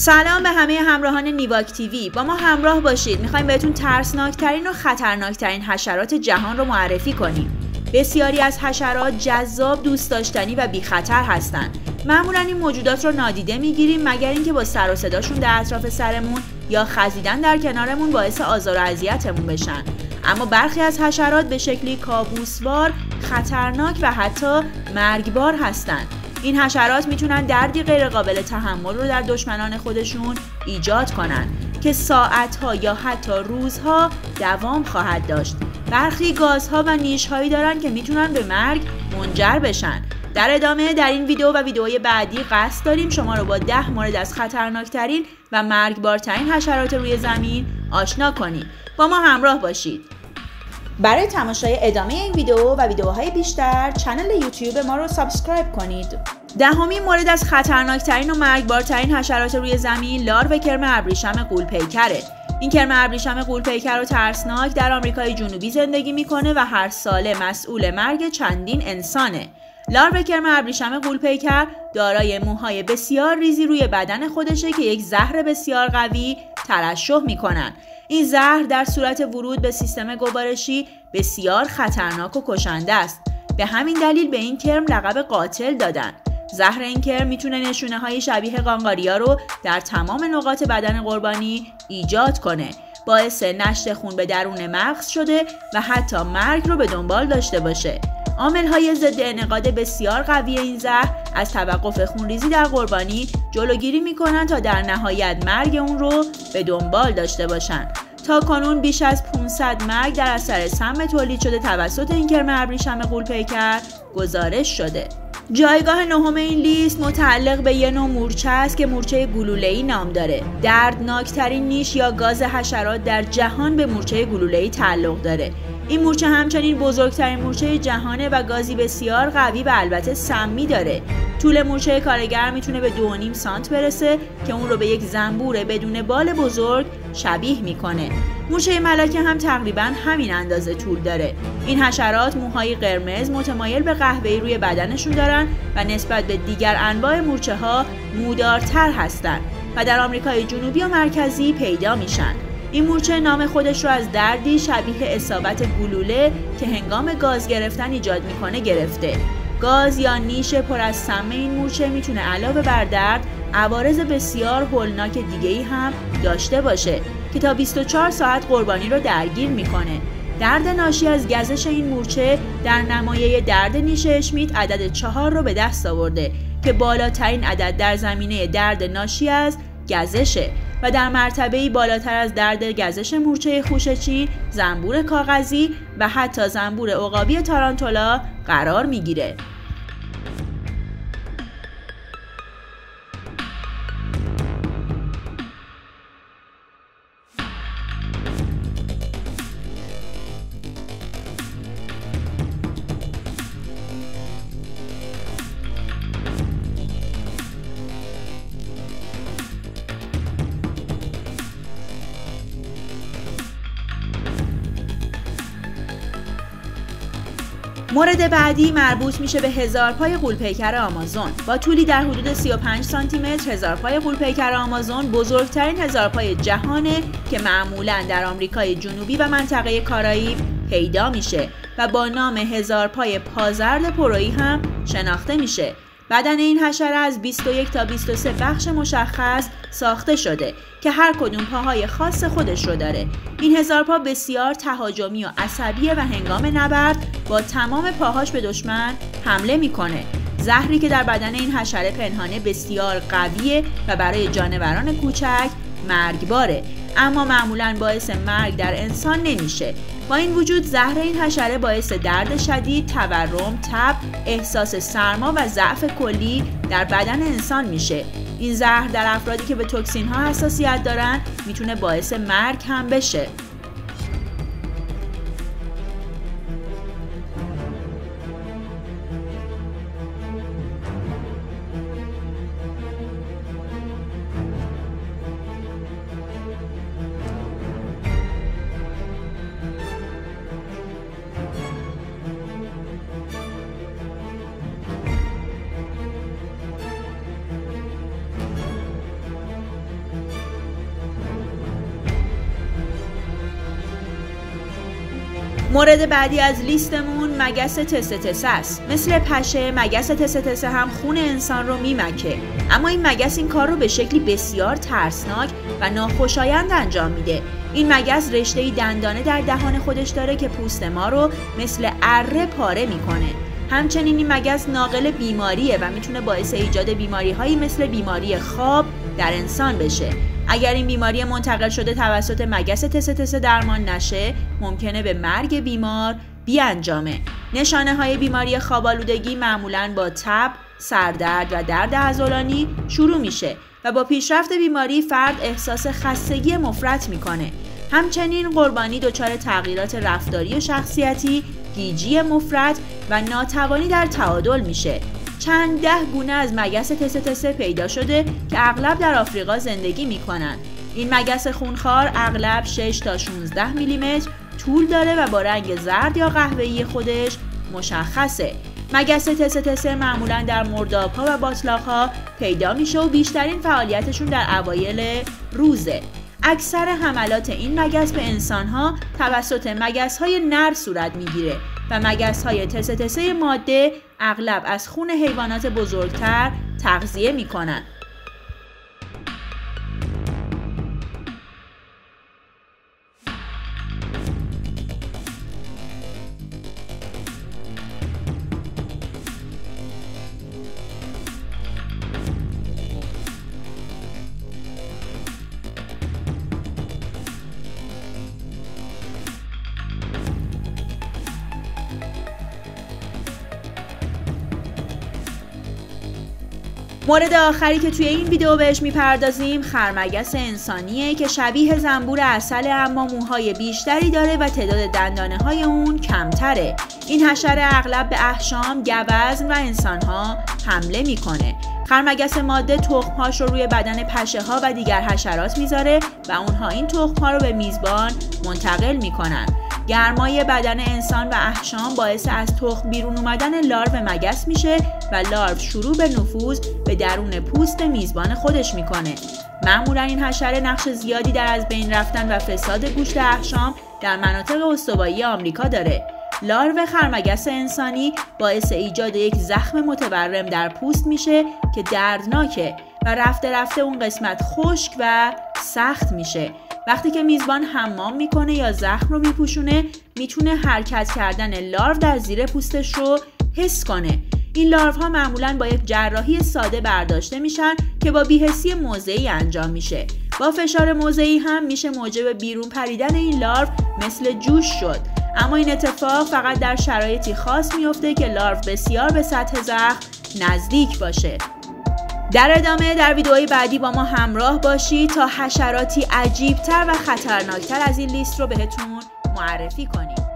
سلام به همه همراهان نیواک تیوی. با ما همراه باشید. می‌خوایم بهتون ترسناکترین و خطرناکترین حشرات جهان رو معرفی کنیم. بسیاری از حشرات جذاب دوست داشتنی و بی خطر هستند. معمولا این موجودات رو نادیده می‌گیریم مگر اینکه با سر و صداشون در اطراف سرمون یا خزیدن در کنارمون باعث آزار و اذیتمون بشن. اما برخی از حشرات به شکلی کابوسوار خطرناک و حتی مرگبار هستند. این حشرات می‌تونن دردی غیرقابل تحمل رو در دشمنان خودشون ایجاد کنند که ساعتها یا حتی روزها دوام خواهد داشت. برخی گازها و نیشهایی دارن که می‌تونن به مرگ منجر بشن. در ادامه در این ویدیو و ویدیوهای بعدی قصد داریم شما رو با ده مورد از خطرناکترین و مرگبارترین حشرات روی زمین آشنا کنیم با ما همراه باشید. برای تماشای ادامه این ویدیو و ویدیوهای بیشتر channel یوتیوب ما رو subscribe کنید. دهمین مورد از خطرناکترین و مرگبارترین حشرات روی زمین لارو کرم ابریشم غول‌پیکره. این کرم ابریشم قولپیکر و ترسناک در آمریکای جنوبی زندگی می‌کنه و هر ساله مسئول مرگ چندین انسانه. لارو کرم ابریشم قولپیکر دارای موهای بسیار ریزی روی بدن خودشه که یک زهر بسیار قوی ترشح می‌کنن. این زهر در صورت ورود به سیستم گوارشی بسیار خطرناک و کشنده است. به همین دلیل به این کرم لقب قاتل دادن. زهر این کرم می‌تونه نشونه های شبیه قانقاریا رو در تمام نقاط بدن قربانی ایجاد کنه. باعث نشت خون به درون مغز شده و حتی مرگ رو به دنبال داشته باشه. عامل های ضد انعقاد بسیار قوی این زهر از توقف خونریزی در قربانی جلوگیری می‌کنن تا در نهایت مرگ اون رو به دنبال داشته باشن. تا کنون بیش از 500 مرگ در اثر سم تولید شده توسط این کرم ابریشم قولپیکر گزارش شده. جایگاه نهم این لیست متعلق به یه نوع مورچه است که مورچه گلوله‌ای نام داره. دردناکترین نیش یا گاز حشرات در جهان به مورچه گلوله‌ای تعلق داره. این مورچه همچنین بزرگترین مورچه جهانه و گازی بسیار قوی و البته سمی داره. طول مورچه کارگر می‌تونه به 2.5 سانت برسه که اون رو به یک زنبور بدون بال بزرگ شبیه می‌کنه. مورچه ملکه هم تقریبا همین اندازه طول داره. این حشرات موهای قرمز متمایل به قهوه‌ای روی بدنشون دارن و نسبت به دیگر انواع مورچه ها مودارتر هستند و در آمریکای جنوبی و مرکزی پیدا میشن. این مورچه نام خودش رو از دردی شبیه اصابت گلوله که هنگام گاز گرفتن ایجاد می‌کنه گرفته. گاز یا نیش پر از سم این مورچه می‌تونه علاوه بر درد عوارض بسیار هولناک دیگه ای هم داشته باشه که تا 24 ساعت قربانی رو درگیر می‌کنه. درد ناشی از گزش این مورچه در نمایه درد نیش اشمیت عدد چهار رو به دست آورده که بالاترین عدد در زمینه درد ناشی از گزشه و در مرتبه بالاتر از درد گزش مورچه خوشچی، زنبور کاغذی و حتی زنبور عقابی تارانتولا قرار می‌گیره. مورد بعدی مربوط میشه به هزار پای قولپیکر آمازون. با طولی در حدود 35 سانتی متر هزار پای قولپیکر آمازون بزرگترین هزار پای جهانه که معمولا در آمریکای جنوبی و منطقه کارائیب پیدا میشه و با نام هزار پای پازرد پرویی هم شناخته میشه. بدن این حشره از 21 تا 23 بخش مشخص ساخته شده که هر کدوم پاهای خاص خودش رو داره. این هزار پا بسیار تهاجمی و عصبیه و هنگام نبرد با تمام پاهاش به دشمن حمله می‌کنه. زهری که در بدن این حشره پنهانه بسیار قویه و برای جانوران کوچک مرگباره اما معمولا باعث مرگ در انسان نمیشه با این وجود زهر این حشره باعث درد شدید، تورم، تب، احساس سرما و ضعف کلی در بدن انسان میشه. این زهر در افرادی که به توکسین ها حساسیت دارن می‌تونه باعث مرگ هم بشه. مورد بعدی از لیستمون مگس تسه است. مثل پشه مگس تسه هم خون انسان رو میمکه. اما این مگس این کار رو به شکلی بسیار ترسناک و ناخوشایند انجام میده. این مگس رشته دندانه در دهان خودش داره که پوست ما رو مثل اره پاره می‌کنه. همچنین این مگس ناقل بیماریه و می‌تونه باعث ایجاد بیماری هایی مثل بیماری خواب در انسان بشه. اگر این بیماری منتقل شده توسط مگس تسه تسه درمان نشه ممکنه به مرگ بیمار بیانجامه. نشانه های بیماری خوابالودگی معمولا با تب، سردرد و درد عضلانی شروع میشه و با پیشرفت بیماری فرد احساس خستگی مفرط می‌کنه. همچنین قربانی دچار تغییرات رفتاری و شخصیتی گیجی مفرط و ناتوانی در تعادل میشه. چند ده گونه از مگس تسه تسه پیدا شده که اغلب در آفریقا زندگی می‌کنن این مگس خونخوار اغلب 6 تا 16 میلیمتر طول داره و با رنگ زرد یا قهوه‌ای خودش مشخصه. مگس تسه تسه معمولا در مردابها و باطلاقها پیدا میشه و بیشترین فعالیتشون در اوایل روزه. اکثر حملات این مگس به انسانها توسط مگس های نر صورت می‌گیره و مگس های تسه تسه ماده اغلب از خون حیوانات بزرگتر تغذیه می‌کنند. مورد آخری که توی این ویدیو بهش می‌پردازیم خرمگس انسانیه که شبیه زنبور اصل اما موهای بیشتری داره و تعداد دندانه های اون کمتره. این حشره اغلب به احشام، گوزن و انسانها حمله می‌کنه. خرمگس ماده تخمهاش رو روی بدن پشه ها و دیگر حشرات می‌ذاره و اونها این تخمها رو به میزبان منتقل می‌کنن. گرمای بدن انسان و احشام باعث از تخم بیرون اومدن لارو مگس میشه و لارو شروع به نفوذ به درون پوست میزبان خودش می‌کنه. معمولا این حشره نقش زیادی در از بین رفتن و فساد گوشت احشام در مناطق استوایی آمریکا داره. لارو خرمگس انسانی باعث ایجاد یک زخم متورم در پوست میشه که دردناکه و رفته رفته اون قسمت خشک و سخت میشه. وقتی که میزبان حمام می‌کنه یا زخم رو میپوشونه می‌تونه حرکت کردن لارو در زیر پوستش رو حس کنه. این لارو ها معمولا با یک جراحی ساده برداشته میشن که با بیهسی موضعی انجام میشه. با فشار موضعی هم میشه موجب بیرون پریدن این لارو مثل جوش شد. اما این اتفاق فقط در شرایطی خاص میفته که لارو بسیار به سطح زخم نزدیک باشه. در ادامه در ویدئوی بعدی با ما همراه باشید تا حشراتی عجیبتر و خطرناکتر از این لیست رو بهتون معرفی کنیم.